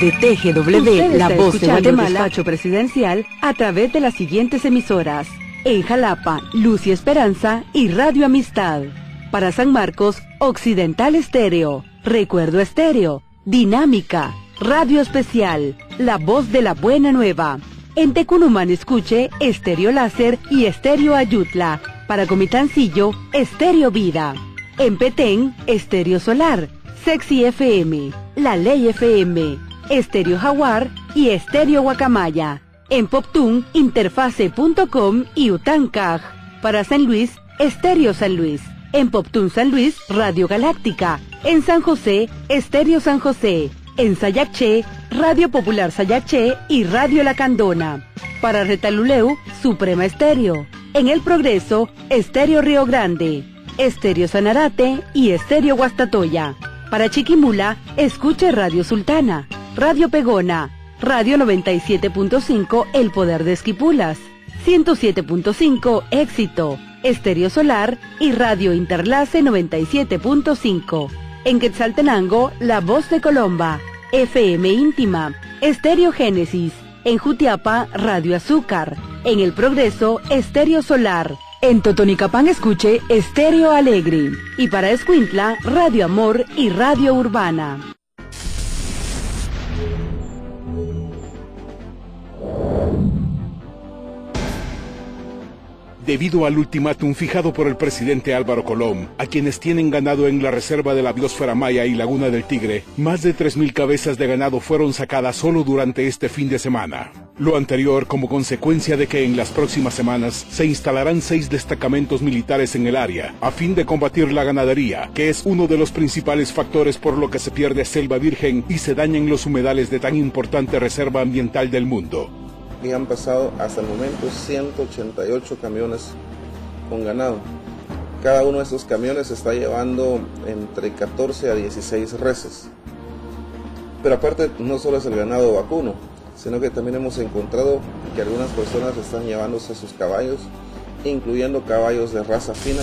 de TGW, la voz de Guatemala, despacho presidencial a través de las siguientes emisoras. En Jalapa, Luz y Esperanza y Radio Amistad. Para San Marcos, Occidental Estéreo, Recuerdo Estéreo, Dinámica, Radio Especial, La Voz de la Buena Nueva. En Tecunumán escuche Estéreo Láser y Estéreo Ayutla. Para Comitancillo, Estéreo Vida. En Petén, Estéreo Solar, Sexy FM, La Ley FM, Estéreo Jaguar y Estéreo Guacamaya. En Poptún, interfase.com y Utancaj. Para San Luis, Estéreo San Luis. En Poptún San Luis, Radio Galáctica. En San José, Estéreo San José. En Sayaché, Radio Popular Sayaché y Radio La Candona. Para Retaluleu, Suprema Estéreo. En El Progreso, Estéreo Río Grande. Estéreo Sanarate y Estéreo Guastatoya. Para Chiquimula, escuche Radio Sultana, Radio Pegona, Radio 97.5 El Poder de Esquipulas, 107.5 Éxito, Estéreo Solar y Radio Interlace 97.5. En Quetzaltenango, La Voz de Colomba, FM Íntima, Estéreo Génesis. En Jutiapa, Radio Azúcar. En El Progreso, Estéreo Solar. En Totonicapán escuche Estéreo Alegre y para Escuintla, Radio Amor y Radio Urbana. Debido al ultimátum fijado por el presidente Álvaro Colón, a quienes tienen ganado en la reserva de la biosfera maya y Laguna del Tigre, más de 3.000 cabezas de ganado fueron sacadas solo durante este fin de semana. Lo anterior como consecuencia de que en las próximas semanas se instalarán seis destacamentos militares en el área, a fin de combatir la ganadería, que es uno de los principales factores por lo que se pierde selva virgen y se dañan los humedales de tan importante reserva ambiental del mundo y han pasado hasta el momento 188 camiones con ganado. Cada uno de estos camiones está llevando entre 14 a 16 reses. Pero aparte no solo es el ganado vacuno, sino que también hemos encontrado que algunas personas están llevándose sus caballos, incluyendo caballos de raza fina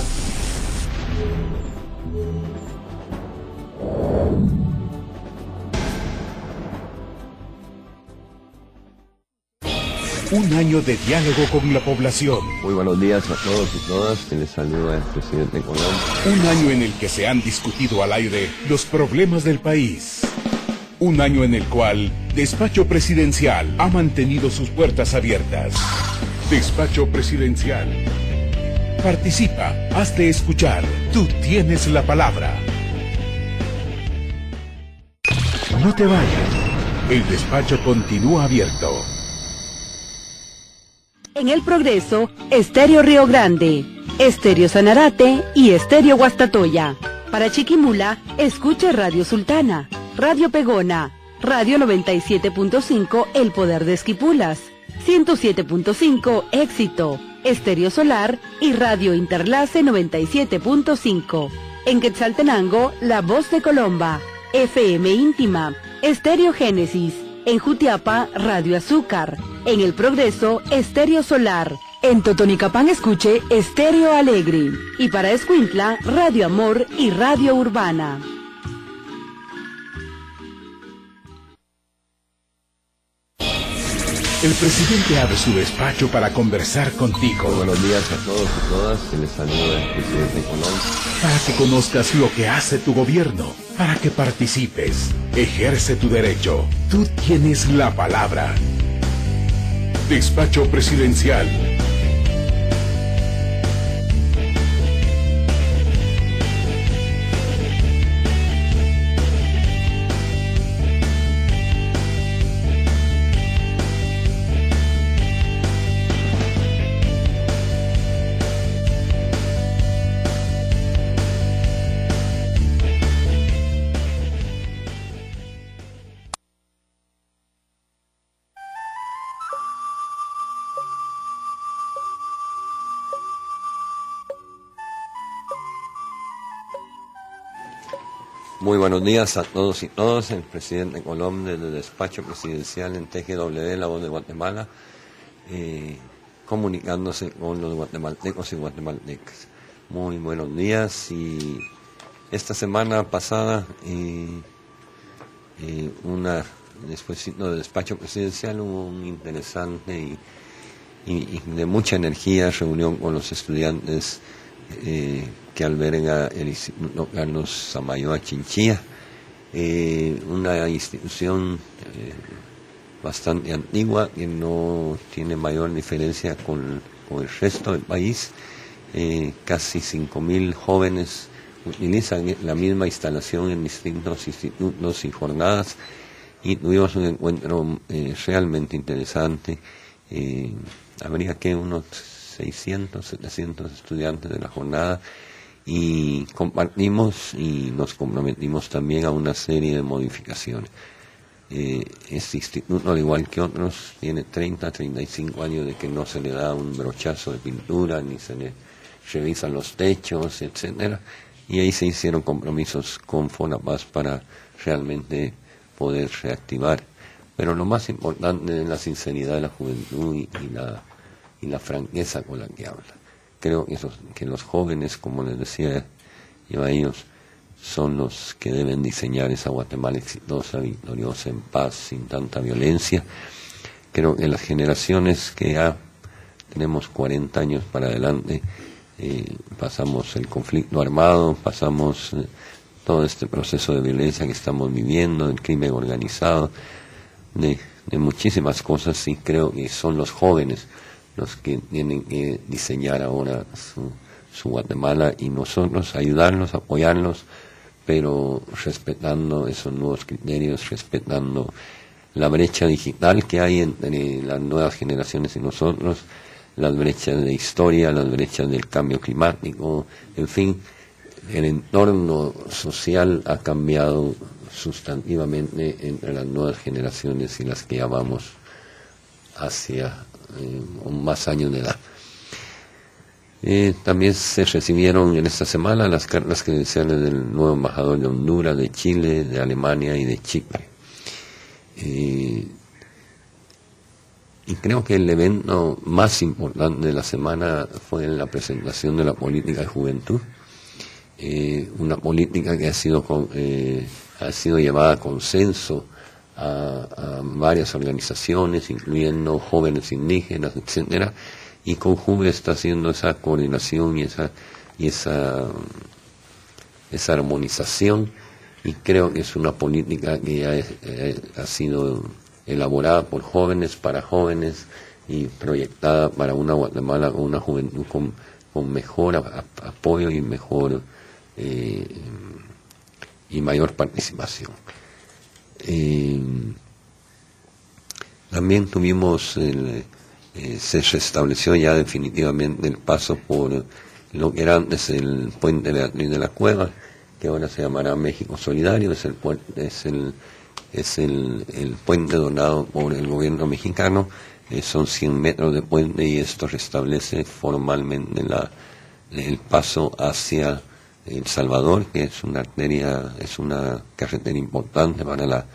Un año de diálogo con la población. Muy buenos días a todos y todas. Les saluda el presidente Colón. Un año en el que se han discutido al aire los problemas del país. Un año en el cual Despacho Presidencial ha mantenido sus puertas abiertas. Despacho Presidencial. Participa, hazte escuchar. Tú tienes la palabra. No te vayas. El despacho continúa abierto. En El Progreso, Estéreo Río Grande, Estéreo Sanarate y Estéreo Guastatoya. Para Chiquimula, escuche Radio Sultana, Radio Pegona, Radio 97.5 El Poder de Esquipulas, 107.5 Éxito, Estéreo Solar y Radio Interlace 97.5. En Quetzaltenango, La Voz de Colomba, FM Íntima, Estéreo Génesis, en Jutiapa, Radio Azúcar. En El Progreso, Estéreo Solar. En Totonicapán escuche Estéreo Alegre. Y para Escuintla, Radio Amor y Radio Urbana. El presidente abre su despacho para conversar contigo. buenos días a todos y todas. Se les saluda el presidente Colón. Para que conozcas lo que hace tu gobierno. Para que participes. Ejerce tu derecho. Tú tienes la palabra. Despacho presidencial. Muy buenos días a todos y todas. El presidente Colón del despacho presidencial en TGW, La Voz de Guatemala, eh, comunicándose con los guatemaltecos y guatemaltecas. Muy buenos días y esta semana pasada eh, eh, una después del despacho presidencial hubo un interesante y, de mucha energía reunión con los estudiantes eh, que alberga el Instituto Carlos Samayoa Chinchilla, eh, una institución eh, bastante antigua que no tiene mayor diferencia con, con el resto del país. casi 5.000 jóvenes utilizan la misma instalación en distintos institutos y jornadas y tuvimos un encuentro eh, realmente interesante. Eh, habría que unos 600, 700 estudiantes de la jornada y compartimos y nos comprometimos también a una serie de modificaciones. Eh, este instituto, al igual que otros, tiene 30, 35 años de que no se le da un brochazo de pintura, ni se le revisan los techos, etcétera y ahí se hicieron compromisos con FONAPAS para realmente poder reactivar. Pero lo más importante es la sinceridad de la juventud y, la, y la franqueza con la que habla. Creo que, que los jóvenes, como les decía yo son los que deben diseñar esa Guatemala exitosa, victoriosa, en paz, sin tanta violencia. Creo que las generaciones que ya tenemos 40 años para adelante, eh, pasamos el conflicto armado, pasamos eh, todo este proceso de violencia que estamos viviendo, el crimen organizado, de, muchísimas cosas y creo que son los jóvenes los que tienen que diseñar ahora su, su Guatemala y nosotros ayudarlos, apoyarlos, pero respetando esos nuevos criterios, respetando la brecha digital que hay entre las nuevas generaciones y nosotros, las brechas de historia, las brechas del cambio climático, en fin, el entorno social ha cambiado sustantivamente entre las nuevas generaciones y las que llamamos hacia eh, más años de edad. Eh, también se recibieron en esta semana las cartas credenciales del nuevo embajador de Honduras, de Chile, de Alemania y de Chipre. Eh, y creo que el evento más importante de la semana fue la presentación de la política de juventud, eh, una política que ha sido, ha sido llevada a consenso a, varias organizaciones, incluyendo jóvenes indígenas, etcétera, y con Juve está haciendo esa coordinación y esa y esa esa armonización y creo que es una política que ya eh, ha sido elaborada por jóvenes para jóvenes y proyectada para una Guatemala con una juventud con, mejor apoyo y mejor eh, y mayor participación. Eh, también tuvimos, eh, se restableció ya definitivamente el paso por lo que era antes el puente Beatriz de la Cueva, que ahora se llamará México Solidario, es el, es el es el, el puente donado por el gobierno mexicano. Eh, son 100 metros de puente y esto restablece formalmente la, el paso hacia El Salvador, que es una arteria, es una carretera importante para la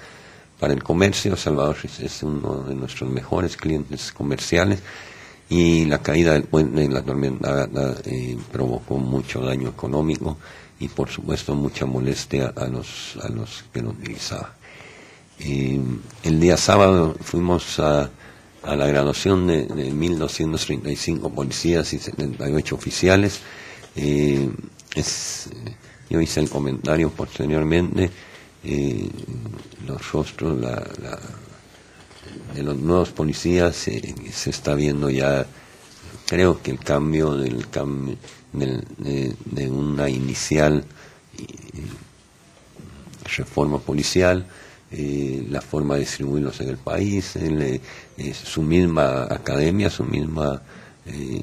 para el comercio. Salvador es uno de nuestros mejores clientes comerciales y la caída del puente en la tormenta eh, provocó mucho daño económico y por supuesto mucha molestia a los que lo utilizaban el día sábado fuimos a, la graduación de, 1.235 policías y 78 oficiales. Eh, yo hice el comentario posteriormente, eh, los rostros de los nuevos policías eh, se está viendo ya, creo que el cambio del cambio de, una inicial reforma policial eh, la forma de distribuirlos en el país, eh, su misma academia, su misma eh,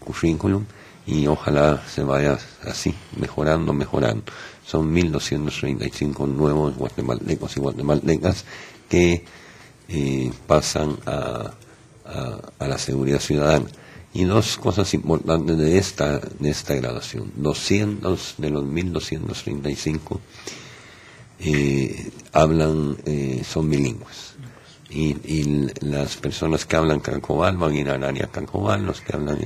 currículum y ojalá se vaya así, mejorando, mejorando. Son 1.235 nuevos guatemaltecos y guatemaltecas que pasan a, a, la seguridad ciudadana. Y dos cosas importantes de esta, de esta graduación. 200 de los 1.235 eh, hablan, eh, son bilingües. Y, las personas que hablan cancobal van a ir al área cancobal, los que hablan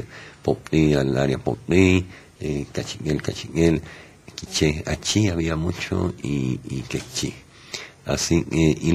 popri al área popri, eh, cachiquel, cachiquel, quiche, achí había mucho y, y quechí. Así, eh, y